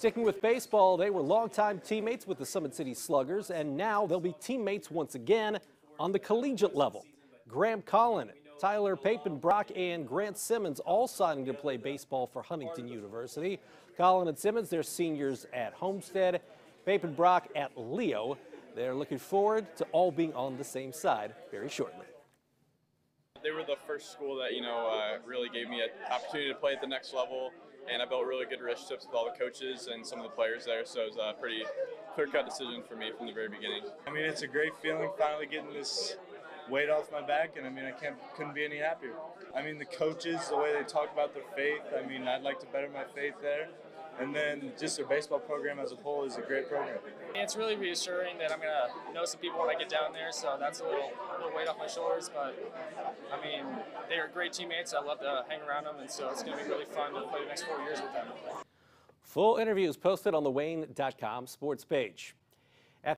Sticking with baseball, they were longtime teammates with the Summit City Sluggers, and now they'll be teammates once again on the collegiate level. Graham Kollen, Tyler Papenbrock, and Grant Simmons all signing to play baseball for Huntington University. Kollen and Simmons, they're seniors at Homestead, Papenbrock at Leo. They're looking forward to all being on the same side very shortly. They were the first school that you know uh, really gave me an opportunity to play at the next level, and I built really good relationships with all the coaches and some of the players there. So it was a pretty clear-cut decision for me from the very beginning. I mean, it's a great feeling finally getting this weight off my back, and I mean, I can't couldn't be any happier. I mean, the coaches, the way they talk about their faith. I mean, I'd like to better my faith there. And then just their baseball program as a whole is a great program. It's really reassuring that I'm gonna know some people when I get down there, so that's a little, little weight off my shoulders. But I mean, they are great teammates. I love to hang around them, and so it's gonna be really fun to play the next four years with them. Full interviews posted on the WANE.com sports page.